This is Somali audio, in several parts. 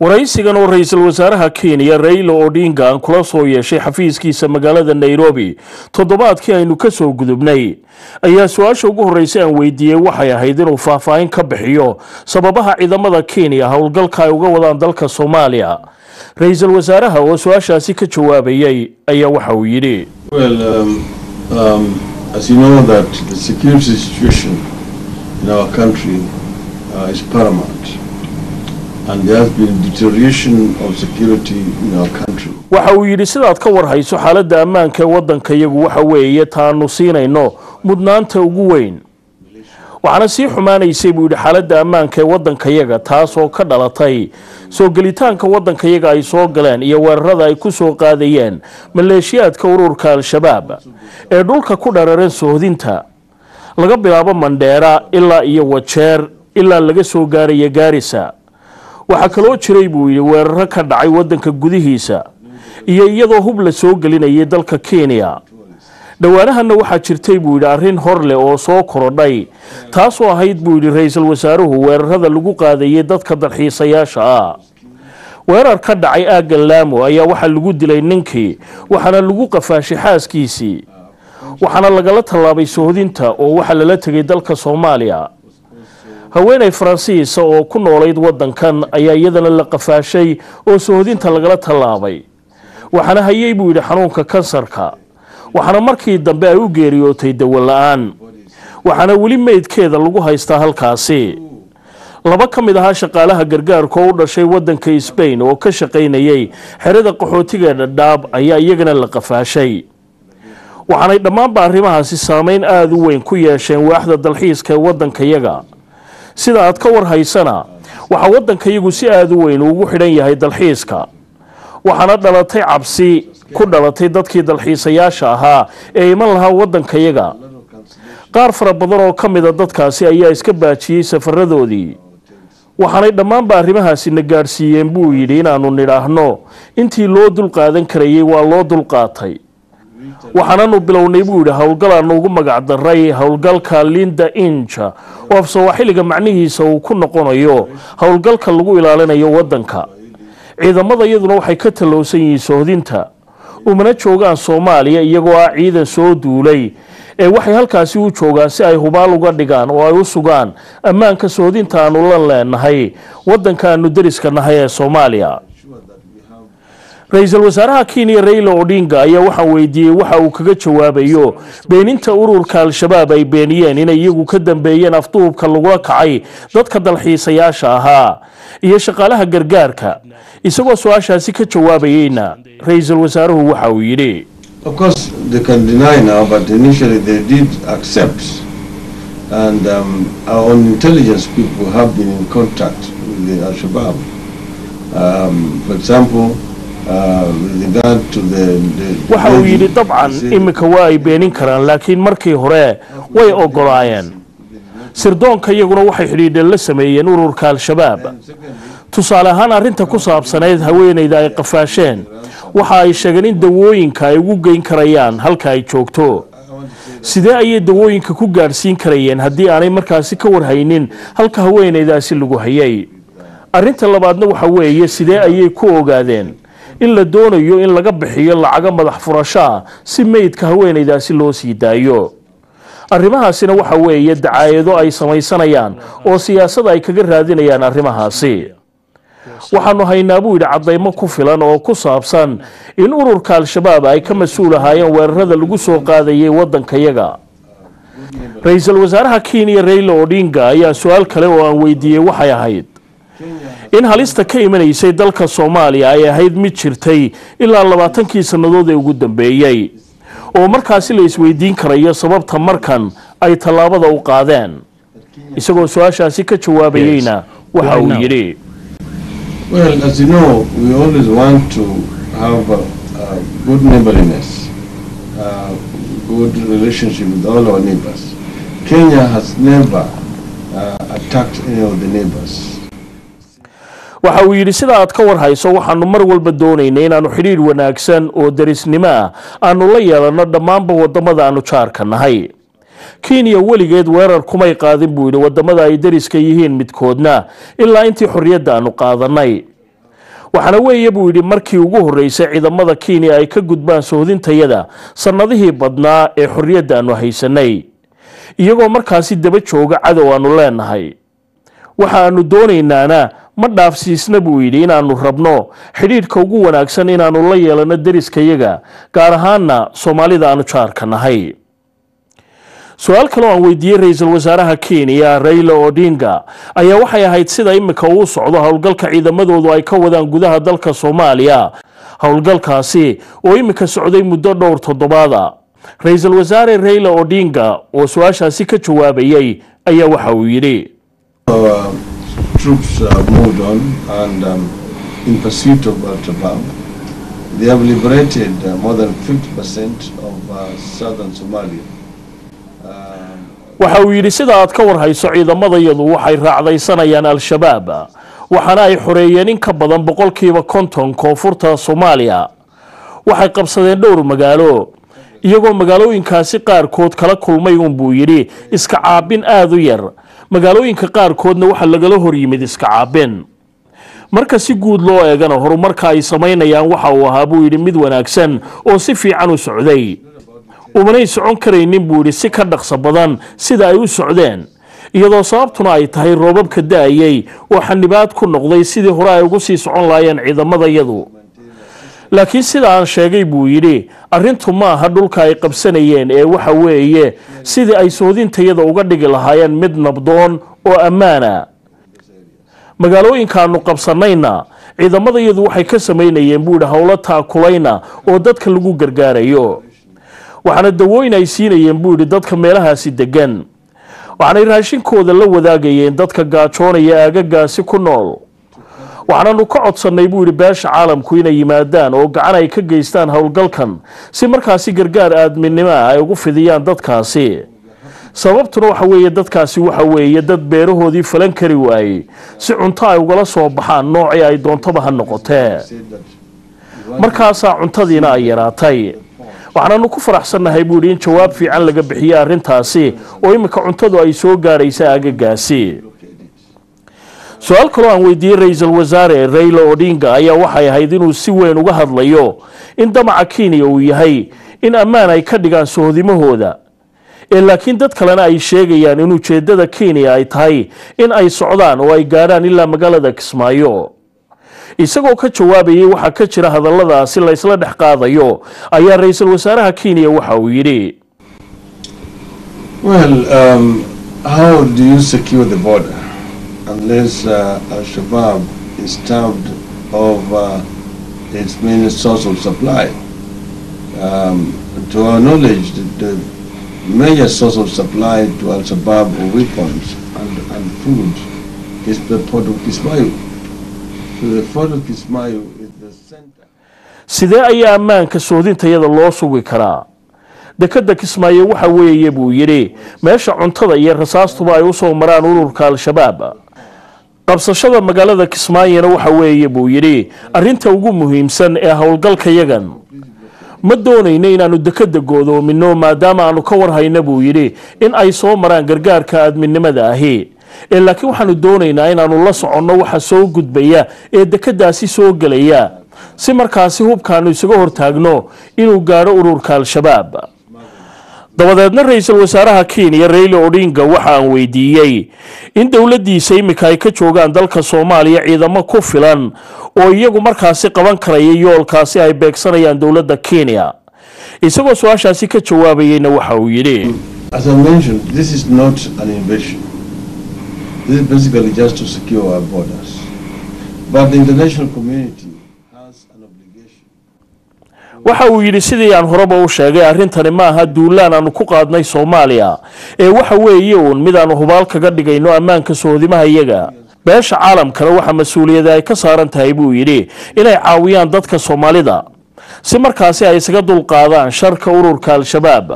waraysigan oo ra'iisul wasaaraha kenya raila odinga aan kula soo yeeshay xafiiskiisa magaalada nairobi toddobaadkii aynu ka soo gudubnay. Ayaa su'aasha ugu horreysay aan weydiiyey waxay ahayd inuu faahfaahin ka bixiyo sababaha ciidamada kenya howlgalka ay uga wadaan dalka soomaaliya. Ra'iisul wasaaraha oo su'aashaasi ka jawaabayay ayaa waxa uu yidhi waxa uu yidhi sidaad ka warhayso xaaladda ammaanka ee waddanka iyagu waxa weeye taanu siinayno mudnaanta ugu weyn. Waxaana sii xumaanaysay buu yidhi xaaladda ammaanka ee waddankayaga taasoo ka dhalatay. Soo gelitaanka waddankayaga ay soo galeen iyo weerarada ay ku soo qaadayeen maleeshiyaadka ururka al-shabaab ee dhulka ku dhararan sohdinta laga bilaabo mandheera ilaa iyo wajeer ilaa laga soo gaaraya gaarisa waxaa kaloo jiray buu yidhi weeraro ka dhacay waddanka gudihiisa iyo iyadoo hub la soo gelinayay dalka kenya. Dhowaanahanna waxaa jirtay buu yidhi arrin hor leh oo soo korodhay. Taasoo ahayd buu yidhi ra'iisul wasaaruhu weerarada lagu qaadayay dadka dalxiisayaasha ah. Weerar ka dhacay aagga laamo ayaa waxaa lagu dilay ninkii waxaana lagu qafaashay xaaskiisii. Waxaana lagala tallaabay sohdinta oo waxaa lala tegay dalka soomaaliya haweenay faransiisa oo ku noolayd waddankan ayaa iyadana la qafaashay oo sohdinta lagala tallaabay. Waxaana hayay buu yidhi xanuunka kansarka waxaana markii dambe ay u geeriyootay dawo la'aan. Waxaana weli meydkeeda lagu haystaa halkaasi. Laba ka mid ahaa shaqaalaha gargaarka oo u dhashay waddanka sbain oo ka shaqaynayay xerada qaxootiga dhadhaab ayaa iyagana la qafaashay. Waxaanay dhammaanba arrimahaasi saameyn aada u weyn ku yeesheen waaxda dalxiiska ee waddankayaga sida aad ka warhaysana waxaa waddankayagu si aada u weyn ugu xidhan yahay dalxiiska. Waxaana dhalatay cabsi ku dhalatay dadkii dalxiisayaasha ahaa ee iman lahaa waddankayaga. Qaar fara badan oo ka mida dadkaasi ayaa iska baajiyey safaradoodii waxaanay dhammaanba arrimahaasi na gaadhsiiyeen buu yidhi inaannu nidhaahno intii loo dulqaadan karayay waa loo dulqaatay waxaananu bilownay buu yidhi howlgalaanu ugu magacdaray howlgalka linda inja. Oo af sawaaxiliga macnihiisa uu ku noqonayo howlgalka lagu ilaalinayo waddanka. Ciidamada iyaduna waxay ka tallowsan yihiin sohdinta umana joogaan soomaaliya iyagoo ah ciidan soo duulay ee waxay halkaasi u joogaan si ay hubaal uga dhigaan oo ay u sugaan. Ammaanka sohdinta aanu la leenahay waddanka aanu deriska nahay ee soomaaliya ra'iisul wasaaraha kenya raila odinga ayaa waxaan weydiiyey waxa uu kaga jawaabayo beeninta ururka al-shabaab ay beeniyeen inay iyagu ka dambeeyeen afduubka lagula kacay dadka dalxiisayaasha ahaa iyo shaqaalaha gargaarka isagoo su'aashaasi ka jawaabayeyna ra'iisul wasaaruhu waxa uu yidhi Uh, waxa uu yidhi dabcan iminka waa ay beenin karaan laakiin markii hore way ogolaayeen. Sirdoonka iyaguna waxay xidhiidheen la sameeyeen ururka al-shabaab tusaale ahaan arrinta ku saabsanayd haweenayda ay qafaasheen. Waxa ay sheegeen in dawooyinka ay ugu geyn karayaan halka ay joogto. Sidee ayay dawooyinka ku gaadhsiin karayeen haddii aanay markaasi ka warhaynin halka haweenaydaasi lagu hayay? Arrinta labaadna waxa weeye sidee ayay ku ogaadeen in la doonayo in laga bixiyo lacago madax furasho ah si meydka haweenaydaasi loo sii daayo. Arrimahaasina waxa weeye dacaayado ay samaysanayaan oo siyaasada ay kaga raadinayaan arrimahaasi. Waxaanu haynaa buu yidhi caddaymo ku filan oo ku saabsan in ururka al-shabaab ay ka mas'uul ahaayeen weerarada lagu soo qaadayay waddankayaga ra'iisul wasaaraha kenya raila odinga ayaa su'aal kale oo aan weydiiyey waxay ahayd in halista ka imanaysay dalka soomaaliya ay ahayd mid jirtay ilaa labaatankii sannadood ee ugu dambeeyey oo markaasi la isweydiin karayo sababta markan ay tallaabada u qaadeen isagoo su'aashaasi ka jawaabayeyna waxa uu yidhi Well, as you know, we always want to have a, a good neighborliness, uh, good relationship with all our neighbors. Kenya has never uh, attacked any of the neighbors. Waxa uu yidhi sida aad ka warhayso waxaanu mar walba doonaynay inaannu xidhiidh wanaagsan oo derisnimo ah. Aanu la yeelanno dhammaanba waddamada aanu jaarka nahay kenya weligeed weerar kumay qaadin buu yidhi waddamada ay deriska yihiin midkoodna ilaa intii xorriyadda aanu qaadanay waxaana weeye buu yidhi markii ugu horreysay ciidamada kenya ay ka gudbaan sohdintayada sannadihii badnaa ee xorriyadda aanu haysanay iyagoo markaasi daba jooga cadow aanu leenahay. Waxa aanu doonaynaana ma dhaafsiisna buu yidhi inaannu rabno xidhiidhka ugu wanaagsan inaannu la yeelano deriskayaga gaar ahaana soomaalida aanu jaarka nahay su'aal kaloo aan weydiiyey ra'iisul wasaaraha kenya raila odinga ayaa waxay ahayd sida imika uu socdo howlgalka ciidamadoodu ay ka wadaan gudaha dalka soomaaliya. Howlgalkaasi oo imika socday muddo dhowr toddobaada. Ra'iisul wasaare raila odinga oo su'aashaasi ka jawaabayay ayaa waxa uu yidhi troops uh, moved on and um, in pursuit of Al-Shabaab. They have liberated uh, more than 50% of uh, southern Somalia. Waxa uu yidhi sida aad ka warhayso ciidamadayadu waxay raacdaysanayaan al-shabaab waxaana ay xoreeyeen in ka badan boqolkiiba konton koonfurta soomaaliya waxay qabsadeen dhowr magaalo iyagoo magaalooyinkaasi qaarkood kala kulmay unbuu yidhi iska caabin aada u yar. Magaalooyinka qaarkoodna waxaa lagala hor yimid iska caabin. Marka si guud loo eegana horumarka ay samaynayaan waxa uu ahaa buu yidhi mid wanaagsan oo si fiican u socday. Umanay socon karaynin buu yidhi si ka dhaqso badan sida ay u socdeen. Iyadoo sababtuna ay tahay roobabka da'ayay oo xanibaad ku noqday sidii hore ay ugu sii socon laayeen ciidamadayadu laakiin sida aan sheegay buu yidhi arrintu ma aha dhulka ay qabsanayeen ee waxa weeye sidii ay soodintayada uga dhigi lahaayeen mid nabdoon oo ammaana. Magaalooyinkaanu qabsanayna ciidamadayadu waxay ka samaynayeen buu yidhi howlo taakulayna oo dadka lagu gargaarayo. Waxaana dawooyin ay siinayeen buu yidhi dadka meelahaasi degan waxaanay raashinkooda la wadaagayeen dadka gaajoonaya aagagaasi ku nool waxaananu ka codsannay buu yidhi beesha caalamku inay yimaadaan oo gacan ay ka geystaan howlgalkan. Si markaasi gargaar aadminimo ah ay ugu fidiyaan dadkaasi. Sababtuna waxa weeye dadkaasi waxa weeye dad beerahoodii falan kari waayey. Si cunto ay ugala soo baxaan noocii ay doontaba ha noqotee. Markaasaa cuntadiina ay yaraatay. Waxaananu ku faraxsannahay buu yidhi in jawaab fiican laga bixiyey arrintaasi oo iminka cuntadu ay soo gaadhaysa aagagaasi su'aal kaloo aan weydiiyey ra'iisul wasaare raila odinga ayaa waxay ahayd inuu si weyn uga hadlayo in damaca kenya uu yahay in ammaan ay ka dhigaan sohodimahooda ee laakiin dad kalena ay sheegayaan in ujeeddada kenya ay tahay in ay socdaan oo ay gaadhaan ilaa magaalada kismaayo. Isagoo ka jawaabayay waxaa ka jira hadalladaasi laysla dhex qaadayo ayaa ra'iisul wasaaraha kenya waxa uu yidhi unless uh, Al-Shabaab is starved of uh, its main source of supply? Um, to our knowledge, the, the major source of supply to Al-Shabaab of weapons and, and food is the port of Kismayo. So the port of Kismayo is the center. sidee ayaa ammaanka soodintayada loo sugi karaa dekadda kismaayo waxa weeye buu yidhi meesha cuntada iyo rasaastuba ay u soo maraan ururka al-shabaab qabsashada magaalada kismaayona waxa weeye buu yidhi arrinta ugu muhiimsan ee howlgalkayagan ma doonayno inaannu dekadda go'doomino maadaama aanu ka warhayna buu yidhi in ay soo maraan gargaarka aadminimada ahi. Ee laakiin waxaanu doonaynaa inaannu la soconno waxa soo gudbaya ee dekadaasi soo gelaya. Si markaasi hubkaanu isaga hortaagno inuu gaadho ururka al-shabaab dabadeedna ra'iisul wasaaraha kenya raila odinga waxa aan weydiiyey. In dowladdiisa iminka ay ka joogaan dalka soomaaliya ciidamo ku filan oo iyagu markaasi qaban karaya yoolkaasi ay beegsanayaan dowladda kenya. Isagoo su'aashaasi ka jawaabayeyna waxa uu yidhi waxa uu yidhi sidii aan horeba u sheegay arrintani ma aha duulaan aanu ku qaadnay soomaaliya. Ee waxa weeye uun mid aanu hubaal kaga dhigayno ammaanka soodimaha iyaga. Beesha caalamkana waxa mas'uuliyada ay ka saaran tahay buu yidhi inay caawiyaan dadka soomaalida. Si markaasi ay isaga dulqaadaan sharka ururka al-shabaab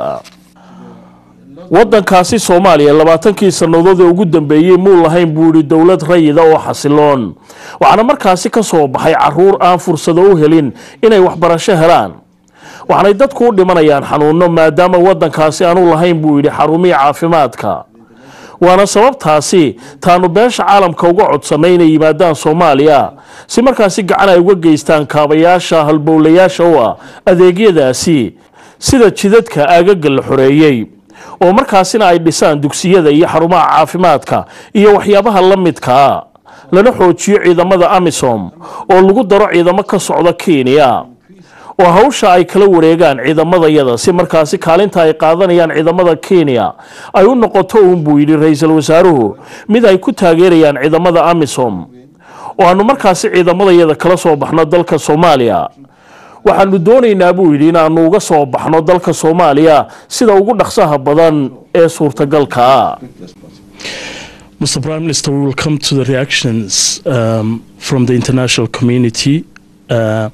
waddankaasi soomaaliya labaatankii sannadood ee ugu dambeeyey muu lahayn buu yidhi dowlad rayida oo xasiloon. Waxaana markaasi ka soo baxay carruur aan fursado u helin inay waxbarasho helaan. Waxaanay dadku u dhimanayaan xanuuno maadaama waddankaasi aanu lahayn buu yidhi xarumihii caafimaadka. Waana sababtaasi taanu beesha caalamka uga codsannay inay yimaadaan soomaaliya. Si markaasi gacan ay uga geystaan kaabayaasha halbowlayaasha u ah adeegyadaasi sida jidadka aagaga la xoreeyey oo markaasina ay dhisaan dugsiyada iyo xarumaha caafimaadka iyo waxyaabaha la midkaa lana xoojiyo ciidamada amisom oo lagu daro ciidamo ka socda kenya oo hawsha ay kala wareegaan ciidamadayada si markaasi kaalinta ay qaadanayaan ciidamada kenya ay u noqoto uun buu yidhi ra'iisul wasaaruhu mid ay ku taageerayaan ciidamada amisom. Oo aanu markaasi ciidamadayada kala soo baxno dalka soomaaliya waxaanu doonaynaa buu yidhi inaanu uga soo baxno dalka soomaaliya sida ugu dhaqsaha badan ee suurtagalka Mr. Um, from the international community. Uh,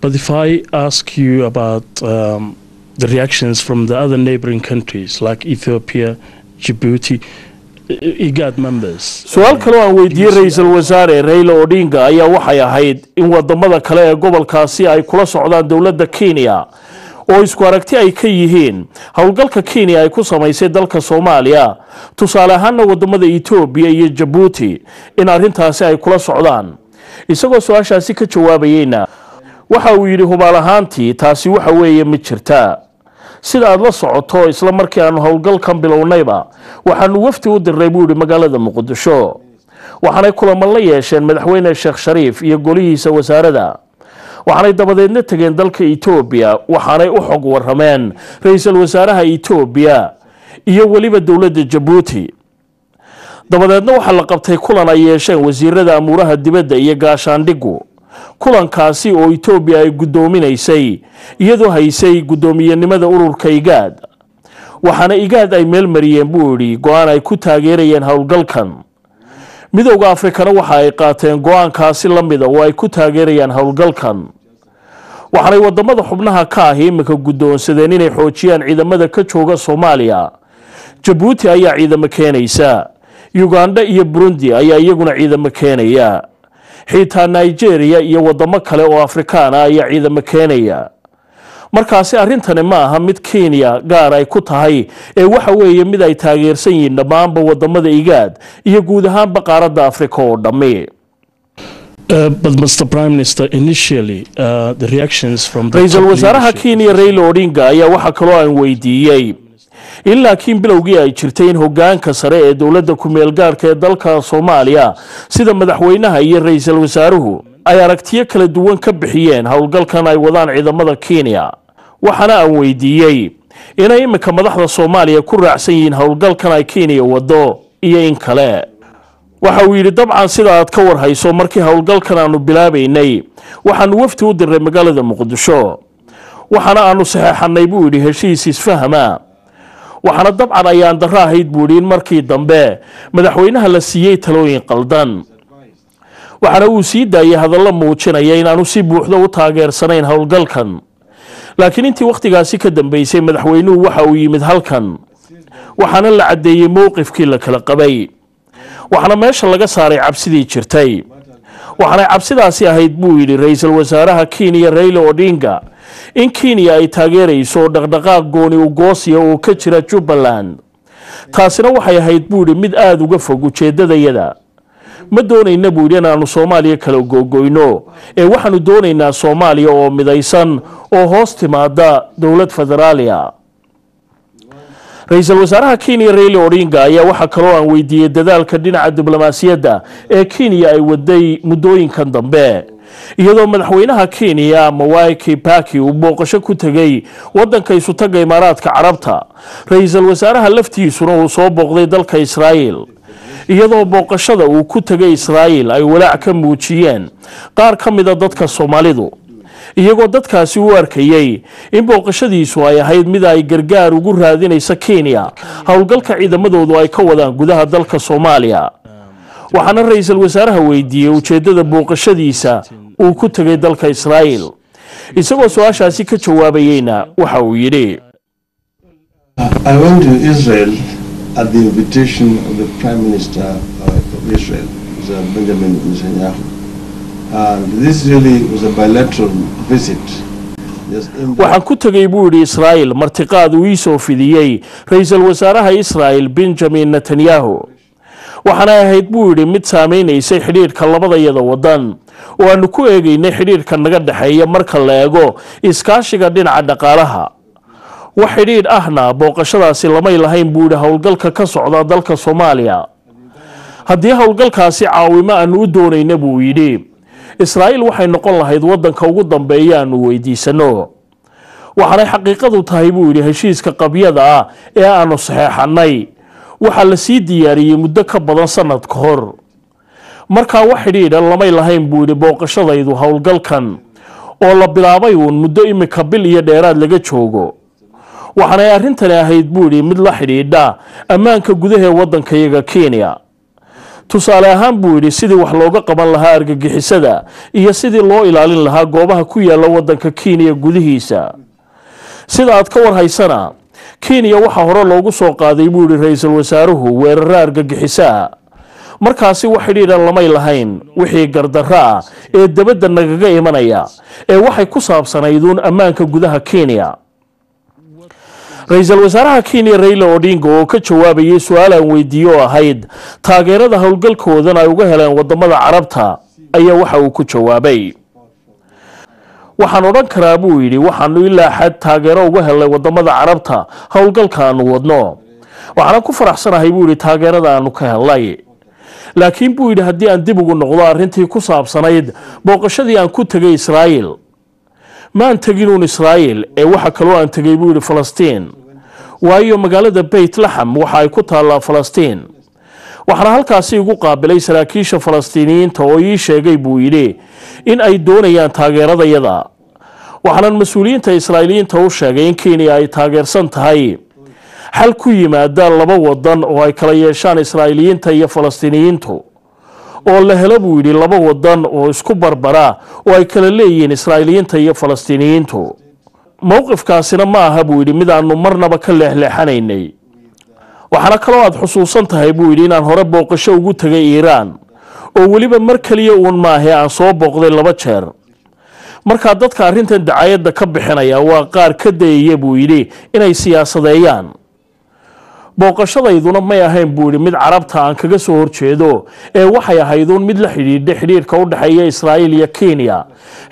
but if I ask you about um, the reactions from the other neighboring countries like Ethiopia, Djibouti. Su'aal kaloo aan weydiiyey ra'iisul wasaare rayla odinga ayaa waxay ahayd in waddamada kale ee gobolkaasi ay kula socdaan dowladda kenya oo isku aragti ay ka yihiin. Howlgalka kenya ay ku samaysay dalka soomaaliya tusaale ahaana waddamada etoobiya iyo jabuuti in arrintaasi ay kula socdaan. Isagoo su'aashaasi ka jawaabayeyna waxa uu yidhi hubaal ahaantii taasi waxa weeye ma jirta sida aad la socoto isla markii aanu howlgalkan bilownayba waxaanu wafdi u dirnay buu yidhi magaalada muqdisho. Waxaanay kulamo la yeesheen madaxweyne sheekh shariif iyo golihiisa wasaaradda waxaanay dabadeedna tegeen dalka etoobiya waxaanay u xog warameen ra'iisul wasaaraha etoobiya iyo weliba dowladda jabuuti. Dabadeedna waxaa la qabtay kulan ay yeesheen wasiirada amuuraha dibadda iyo gaashaandhigu kulankaasi oo etoobiya ay guddoominaysay iyadoo haysay guddoomiyenimada ururka igaad waxaana igaad ay meel mariyeen buu yidhi go'aan ay ku taageerayeen howlgalkan midowda afrikana waxa ay qaateen go'aankaasi la mida oo ay ku taageerayaan howlgalkan waxaanay waddamada xubnaha ka ahi iminka guddoonsadeen inay xoojiyaan ciidamada ka jooga soomaaliya. Jabuuti ayaa ciidamo keenaysa. Uganda iyo burundi ayaa iyaguna ciidamo keenaya xitaa nigeria iyo wadamo kale oo afrikaan ah ayaa ciidamo keenaya markaasi arrintani ma aha mid kenya gaar ay ku tahay ee waxa weeye mid ay taageersan yihiin dhammaanba waddamada igaad iyo guud ahaanba qaaradda afrika oo dhammi Uh, uh, ra'iisul wasaaraha kenya raila odinga ayaa waxaa kaloo aan weydiiyey in laakiin bilowgii ay jirtay in hogaanka sare ee dowladda ku-meel gaarka ee dalka soomaaliya. Sida madaxweynaha iyo ra'iisul wasaaruhu ay aragtiyo kala duwan ka bixiyeen howlgalkan ay wadaan ciidamada kenya. Waxaana aan weydiiyey inay iminka madaxda soomaaliya ku raacsan yihiin howlgalkan ay kenya wado iyo in kale. Waxa uu yidhi dabcan sida aad ka warhayso markii howlgalkan aanu bilaabaynay waxaanu wafdi u dirnay magaalada muqdisho. Waxaana aanu saxeexanay buu yidhi heshiis isfahama waxaana dabcan ayaan darro ahayd buu yidhi in markii dambe. Madaxweynaha la siiyey talooyin qaldan. Waxaana uu sii daayay hadallo muujinaya inaanu si buuxda u taageersanayn howlgalkan laakiin intii wakhtigaasi ka dambeysay madaxweynuhu waxa uu yimid halkan. Waxaana la caddeeyey mowqifkii la kala qabay. Waxaana meesha laga saaray cabsidii jirtay. Waxaanay cabsidaasi ahayd buu yidhi ra'iisul wasaaraha kenya raila odinga in kenya ay taageerayso dhaqdhaqaaq gooni ugoosiya oo ka jira jubbaland taasina waxay ahayd buu yidhi mid aada uga fog ujeeddadayada ma doonayna buu yidhi inaanu soomaaliya kala googoyno ee waxaanu doonaynaa soomaaliya oo midaysan oo hoos timaada dowlad federaaliya ra'iisul wasaaraha kenya raila odinga ayaa waxaa kaloo aan weydiiyey dadaalka dhinaca diblomaasiyadda ee kenya ay waday muddooyinkan dambe. Iyadoo madaxweynaha kenya mawai kibaki uu booqasho ku tegey wadanka isutaga imaaraadka carabta. Ra'iisul wasaaraha laftiisuna uu soo booqday dalka israa'iil. Iyadoo booqashada uu ku tegay israa'iil ay walaac ka muujiyeen. Qaar ka mida dadka soomaalidu iyagoo dadkaasi u arkayey in booqashadiisu ay ahayd mid ay gargaar ugu raadinaysa kenya howlgalka ciidamadoodu ay ka wadaan gudaha dalka soomaaliya waxaana ra'iisul wasaaraha weydiiyey ujeeddada booqashadiisa uu ku tegay dalka israa'iil isagoo su'aashaasi ka jawaabayeyna waxa uu yidhi. Benjamin Netanyahu. Waxaan ku tegay buu yidhi israa'iil martiqaad uu ii soo fidiyey ra'iisul wasaaraha israa'il benjamin netanyahu. Waxaana ahayd buu yidhi mid saameynaysay xidhiidhka labadayada waddan. Oo aanu ku eegaynay xidhiidhka naga dhexeeya marka la eego iskaashiga dhinaca dhaqaalaha. Wax xidhiidh ahna booqashadaasi lamay lahayn buu yidhi howlgalka ka socda dalka soomaaliya. Haddii howlgalkaasi caawimo aanu u doonayna buu yidhi israa'iil waxay noqon lahayd waddanka ugu dambeeya aanu weydiisano. Waxaanay xaqiiqadu tahay buu yidhi heshiiska qabyada ah ee aanu saxeexanay waxaa la sii diyaariyey muddo ka badan sanad ka hor. Markaa wax xidhiidha lamay lahayn buu yidhi booqashadaydu howlgalkan oo la bilaabay uun muddo imika bil iyo dheeraad laga joogo. Waxaanay arrintani ahayd buu yidhi mid la xidhiidha ammaanka gudahee waddankayaga kenya tusaale ahaan buu yidhi sidii wax looga qaban lahaa argagixisada iyo sidii loo ilaalin lahaa goobaha ku yaalla waddanka kenya gudihiisa. Sida aad ka warhaysana kenya waxaa hore loogu soo qaaday buu yidhi ra'iisul wasaaruhu weeraro argagixisaa markaasi wax xidhiidha lamay lahayn wixii gardarro ah ee debadda nagaga imanaya ee waxay ku saabsanayduun ammaanka gudaha kenya ra'iisul wasaaraha kenya raila odinga oo ka jawaabayay su'aal aan weydiiye oo ahayd taageerada howlgalkoodan ay uga heleen waddamada carabta ayaa waxa uu ku jawaabay. Waxaan odhan karaa buu yidhi waxaanu ilaa xad taageero uga helnay waddamada carabta howlgalka aanu wadno. Waxaana ku faraxsanahay buu yidhi taageerada aanu ka helnay. Laakiin buu yidhi haddii aan dib ugu noqdo arrintii ku saabsanayd booqashadii aan ku tegay israa'iil. Maan teginuun israa'iil ee waxa kaloo aan tegay buu yidhi falastiin waayo magaalada beyt laxam waxa ay ku taallaa falastiin. Waxaana halkaasi igu qaabilay saraakiisha falastiiniyiinta oo ii sheegay buu yidhi in ay doonayaan taageeradayada waxaanan mas'uuliyiinta israa'iiliyiinta u sheegay in kenya ay taageersan tahay. Xal ku yimaada laba wadan oo ay kala yeeshaan israa'iiliyiinta iyo falastiiniyiintu. Oo la helo buu yidhi laba wadan oo isku barbara oo ay kala leeyihiin israa'iiliyiinta iyo falastiiniyiintu mowqifkaasina ma aha buu yidhi mid aanu marnaba ka leexleexanaynay. Waxaana kaloo aad xusuusan tahay buu yidhi inaan hore booqasho ugu tegay iiraan oo weliba mar keliya uun maahe aan soo booqday laba jeer. Markaa dadka arrintan dacayadda ka bixinaya waa qaar ka dayaya buu yidhi inay siyaasadeeyaan booqashadayduna may ahayn buu yidhi mid carabta aan kaga soo horjeedo ee waxay ahayduun mid la xidhiidha xidhiidhka u dhexeeya israa'iil iyo kenya.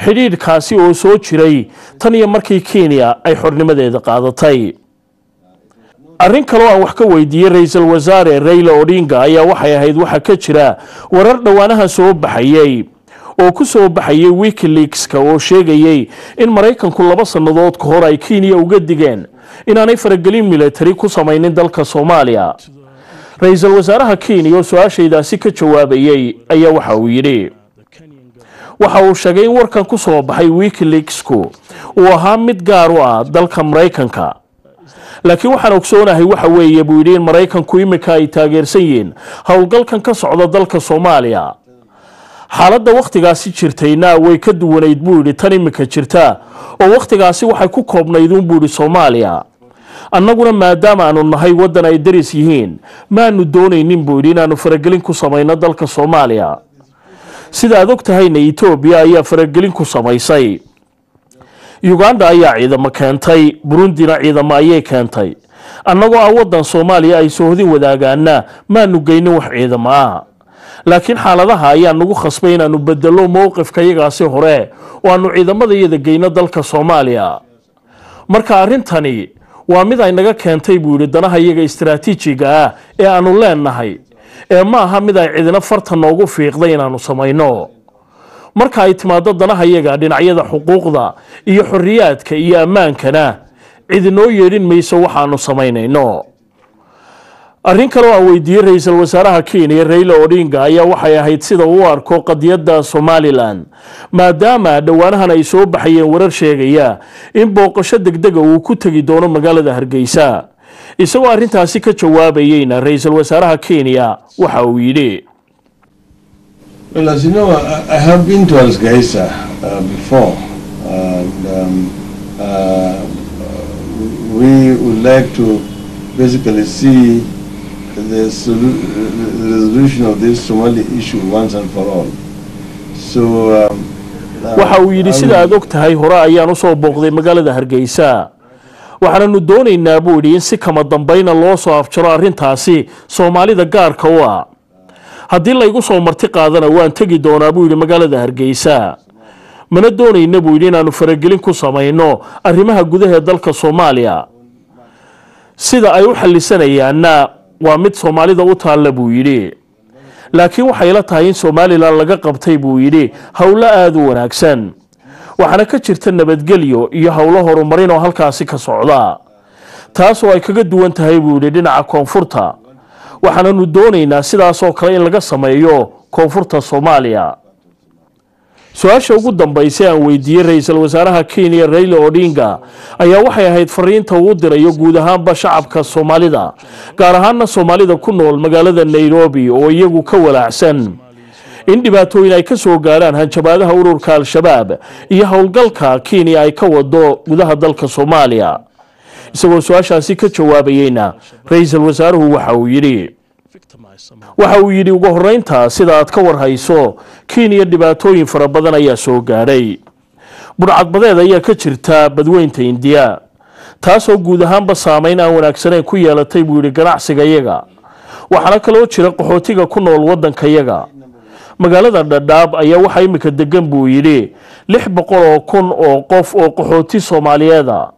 Xidhiidhkaasi oo soo jiray tan iyo markii kenya ay xornimadeeda qaadatay. Arrin kaloo aan wax ka weydiiyey ra'iisul wasaare raila odinga ayaa waxay ahayd waxa ka jira warar dhowaanaha soo baxayey oo ku soo baxayay wikileakska oo sheegayey in maraykanku laba sannadood ka hor ay kenya uga digeen inaanay faragelin militari ku samaynin dalka soomaaliya. Ra'iisul wasaaraha kenya oo su'aashaydaasi ka jawaabayey ayaa waxa uu yidhi. Waxa uu sheegay in warkan ku soo baxay wikileaksku uu ahaa mid gaar u ah dalka maraykanka. Laakiin waxaan ogsoonahay waxa weeye buu yidhi in maraykanku iminka ay taageersan yihiin howlgalkan ka socda dalka soomaaliya xaaladda wakhtigaasi jirtayna way ka duwanayd buu yidhi tan iminka jirta. Oo wakhtigaasi waxay ku koobnayduun buu yidhi soomaaliya annaguna maadaama aanu nahay waddan ay daris yihiin maanu doonaynin buu yidhi inaannu faragelin ku samayno dalka soomaaliya. Sida aad og tahayna etoobiya ayaa faragelin ku samaysay. Uganda ayaa ciidamo keentay burundina ciidamo ayay keentay. Annagoo ah waddan soomaaliya ay soohodin wadaagaana maanu geynin wax ciidamo ah laakiin xaaladaha ayaa nagu khasbay inaanu bedelo mowqifka yagaasi hore oo aanu ciidamada iyada geyno dalka soomaaliya. Marka arrintani waa mid ay naga keentay buu yidhi danaha iyaga istaraatiijiga ah ee aanu leenahay ee ma aha mid ay cidina farta noogu fiiqday inaanu samayno. Marka ay timaado danaha iyaga dhinacyada xuquuqda iyo xoriyaadka iyo ammaankana cidinoo yeedhin mayso waxaanu samaynayno arrin kale oo aan weydiiyey ra'iisul wasaaraha kenya raila odinga ayaa waxay ahayd sida uu arko qadiyadda somalilan maadaama dhowaanahan ay soo baxayeen warar sheegaya in booqasho degdega uu ku tegi doono magaalada hargeysa. Isagoo arrintaasi ka jawaabayeyna ra'iisul wasaaraha kenya waxa uu yidhi. Well, the, solu- the resolution of this Somali issue once and for all. So um, waxa uu yidhi sida aad og tahay hore ayaan u soo booqday magaalada hargeysa. Waxaananu doonaynaa buu yidhi in si kama dambayna loo soo afjaro arrintaasi soomaalida gaarka u ah. Haddii laygu soo marti qaadana waan tegi doonaa buu yidhi magaalada hargeysa. Mana doonayna buu yidhi inaannu faragelin ku samayno arrimaha gudaha ee dalka soomaaliya. Sida ay u xallisanayaanna waa mid soomaalida u taalla buu yidhi. Laakiin waxay la tahay in somalilan laga qabtay buu yidhi howlo aada u wanaagsan. Waxaana ka jirta nabadgelyo iyo howlo horumarin oo halkaasi ka socda. Taasoo ay kaga duwan tahay buu yidhi dhinaca koonfurta. Waxaananu doonaynaa sidaasoo kale in laga sameeyo koonfurta soomaaliya su'aasha ugu dambaysa aan weydiiyey ra'iisul wasaaraha kenya raila odinga ayaa waxay ahayd fariinta uu dirayo guud ahaanba shacabka soomaalida gaar ahaana soomaalida ku nool magaalada nairobi oo iyagu ka walaacsan. In dhibaatooyin ay ka soo gaarhaan hanjabaadaha ururka al-shabaab iyo howlgalka kenya ay ka wado gudaha dalka soomaaliya. Isagoo su'aashaasi ka jawaabayeyna ra'iisul wasaaruhu waxa uu yidhi waxa uu yidhi ugu horeynta sida aad ka warhayso kenya dhibaatooyin fara badan ayaa soo gaadhay budhcadbadeed ayaa ka jirta badweynta indiya. Taasoo guud ahaanba saameyn aan wanaagsanayn ku yeelatay buu yidhi ganacsigayaga waxaana kaloo jira qaxootiga ku nool waddankayaga magaalada dhadhaab ayaa waxaa imika degan buu yidhi lix boqol oo kun oo qof oo qaxooti soomaaliyeeda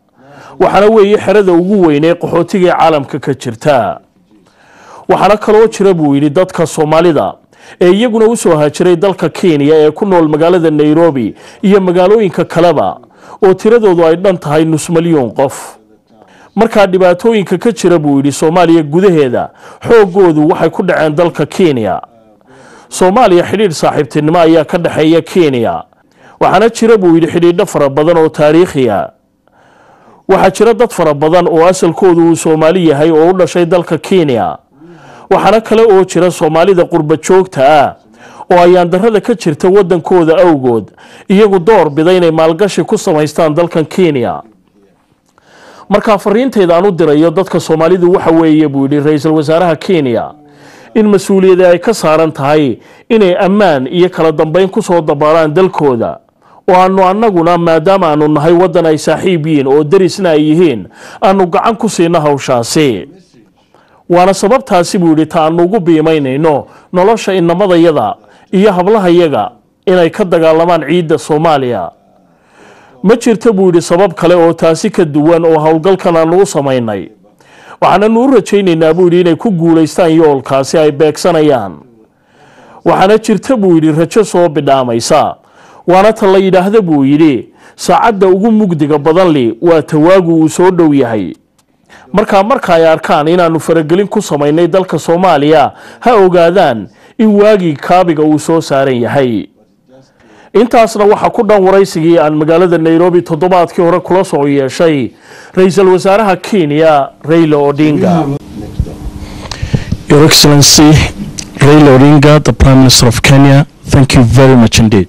waxaana weeye xerada ugu weyn ee qaxootiga ee caalamka ka jirta waxaana kaloo jira buu yidhi dadka soomaalida ee iyaguna u soo hajiray dalka kenya ee ku nool magaalada nairobi iyo magaalooyinka kaleba oo tiradoodu ay dhan tahay nus milyuun qof. Markaa dhibaatooyinka ka jira buu yidhi soomaaliya gudaheeda xooggoodu waxay ku dhaceen dalka kenya. Soomaaliya xidhiidh saaxiibtinimo ayaa ka dhexeeya kenya. Waxaana jira buu yidhi xidhiidho fara badan oo taariikhiya. Waxaa jira dad fara badan oo asalkoodu uu soomaali yahay oo u dhashay dalka kenya waxaana kale oo jira soomaalida qurba joogta ah oo ayaan darada ka jirta waddankooda awgood iyagu door bida inay maalgashi ku samaystaan dalkan kenya. Markaa fariintayda aan u dirayo dadka soomaalidu waxa weeye buu yidhi ra'iisul wasaaraha kenya in mas'uuliyadi ay ka saaran tahay inay ammaan iyo kala dambeyn ku soo dabaalaan dalkooda oo aanu annaguna maadaama aanu nahay waddan ay saaxiib yihiin oo derisna ay yihiin aanu gacan ku siino hawshaasi waana sababtaasi buu yidhi ta aanu ugu biimaynayno nolosha inamadayada iyo hablahayaga inay ka dagaalamaan ciidda soomaaliya. Ma jirta buu yidhi sabab kale oo taasi ka duwan oo howlgalkan aanu u samaynay. Waxaananu u rajaynaynaa buu yidhi inay ku guulaystaan yoolkaasi ay beegsanayaan. Waxaana jirta buu yidhi rajo soo bidhaamaysa. Waana ta la yidhaahda buu yidhi saacadda ugu mugdiga badan li waa tawaagu uu soo dhow yahay markaa marka ay arkaan inaannu faragelin ku samaynay dalka soomaaliya ha ogaadaan in waagii kaabiga uu soo saaran yahay intaasna waxaa ku dhan waraysigii aan magaalada nairobi toddobaadkii hore kula soo yeeshay ra'iisul wasaaraha kenya raila odinga Your Excellency Raila Odinga, the Prime Minister of Kenya, thank you very much indeed.